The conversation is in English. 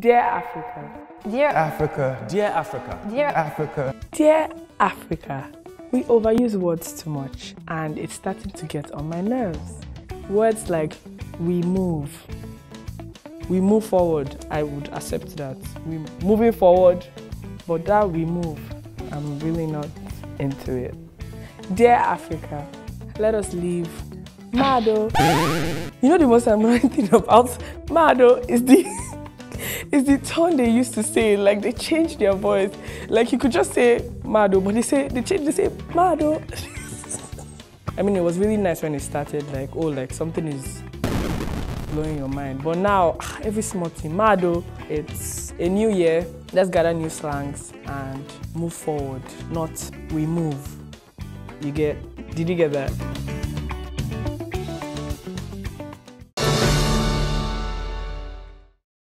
Dear Africa. Dear Africa. Dear Africa. Dear Africa. Dear Africa. We overuse words too much and it's starting to get on my nerves. Words like we move. We move forward. I would accept that. We moving forward, but that we move, I'm really not into it. Dear Africa, let us leave Mado. You know the most annoying thing about Mado is the is the tone they used to say. Like they changed their voice. Like you could just say Mado, but they say they change they say Mado. I mean, it was really nice when it started. Like oh, like something is blowing your mind. But now every small thing, Mado. It's a new year. Let's gather new slangs and move forward. Not we move. You get? Did you get that?